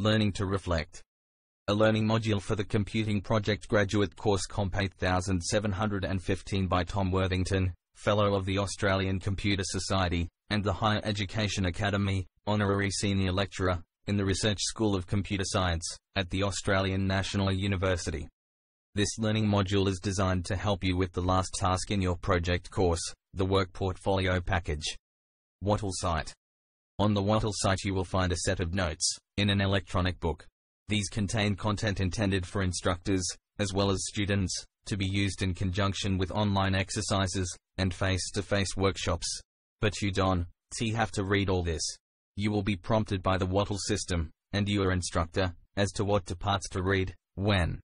Learning to Reflect. A learning module for the Computing Project graduate course Comp 8715 by Tom Worthington, Fellow of the Australian Computer Society, and the Higher Education Academy, Honorary Senior Lecturer, in the Research School of Computer Science, at the Australian National University. This learning module is designed to help you with the last task in your project course, the Work Portfolio Package. Wattle Site. On the Wattle site you will find a set of notes, in an electronic book. These contain content intended for instructors, as well as students, to be used in conjunction with online exercises, and face-to-face -face workshops. But you don't have to read all this. You will be prompted by the Wattle system, and your instructor, as to what to parts to read, when.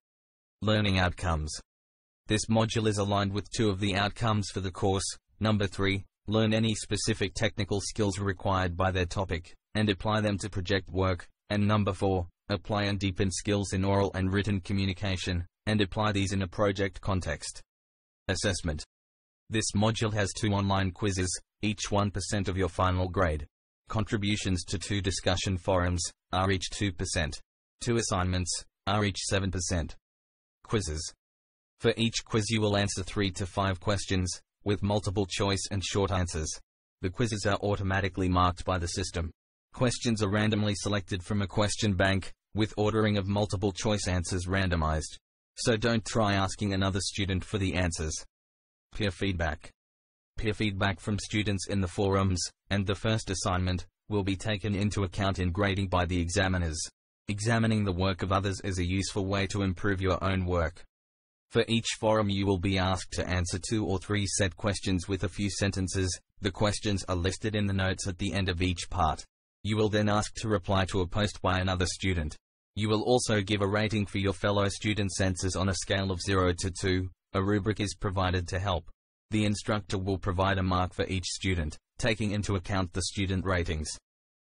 Learning Outcomes. This module is aligned with two of the outcomes for the course. Number 3. Learn any specific technical skills required by their topic, and apply them to project work. And number 4. Apply and deepen skills in oral and written communication, and apply these in a project context. Assessment. This module has two online quizzes, each 1% of your final grade. Contributions to two discussion forums are each 2%. Two assignments are each 7%. Quizzes. For each quiz you will answer 3 to 5 questions, with multiple choice and short answers. The quizzes are automatically marked by the system. Questions are randomly selected from a question bank, with ordering of multiple choice answers randomized. So don't try asking another student for the answers. Peer feedback. Peer feedback from students in the forums, and the first assignment, will be taken into account in grading by the examiners. Examining the work of others is a useful way to improve your own work. For each forum you will be asked to answer two or three set questions with a few sentences, the questions are listed in the notes at the end of each part. You will then ask to reply to a post by another student. You will also give a rating for your fellow students' answers on a scale of 0 to 2, a rubric is provided to help. The instructor will provide a mark for each student, taking into account the student ratings.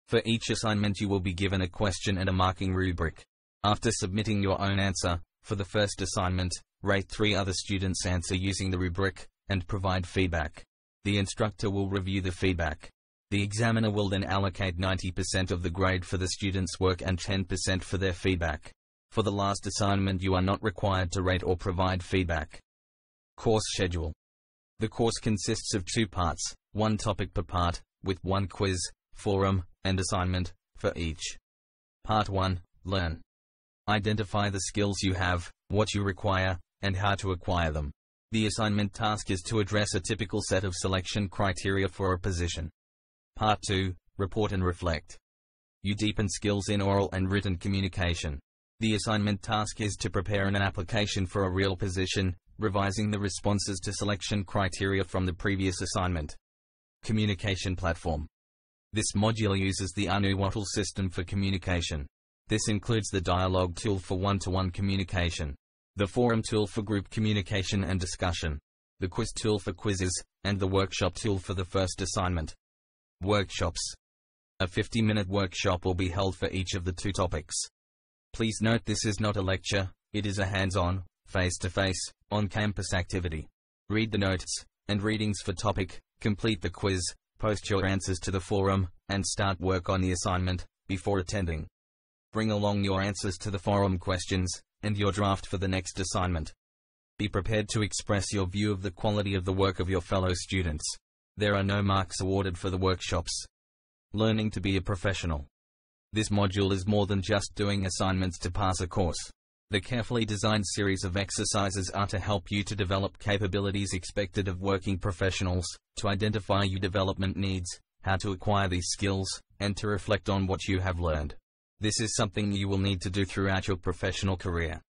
For each assignment you will be given a question and a marking rubric. After submitting your own answer, for the first assignment, rate three other students' answer using the rubric, and provide feedback. The instructor will review the feedback. The examiner will then allocate 90% of the grade for the student's work and 10% for their feedback. For the last assignment you are not required to rate or provide feedback. Course Schedule the course consists of two parts, one topic per part, with one quiz, forum, and assignment, for each. Part 1, Learn. Identify the skills you have, what you require, and how to acquire them. The assignment task is to address a typical set of selection criteria for a position. Part 2, Report and Reflect. You deepen skills in oral and written communication. The assignment task is to prepare an application for a real position, revising the responses to selection criteria from the previous assignment. Communication Platform. This module uses the ANU Wattle system for communication. This includes the dialogue tool for one-to-one -one communication, the forum tool for group communication and discussion, the quiz tool for quizzes, and the workshop tool for the first assignment. Workshops. A 50-minute workshop will be held for each of the two topics. Please note this is not a lecture, it is a hands-on, face-to-face, on-campus activity. Read the notes, and readings for topic, complete the quiz, post your answers to the forum, and start work on the assignment, before attending. Bring along your answers to the forum questions, and your draft for the next assignment. Be prepared to express your view of the quality of the work of your fellow students. There are no marks awarded for the workshops. Learning to be a professional. This module is more than just doing assignments to pass a course. The carefully designed series of exercises are to help you to develop capabilities expected of working professionals, to identify your development needs, how to acquire these skills, and to reflect on what you have learned. This is something you will need to do throughout your professional career.